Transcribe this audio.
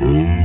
Mm.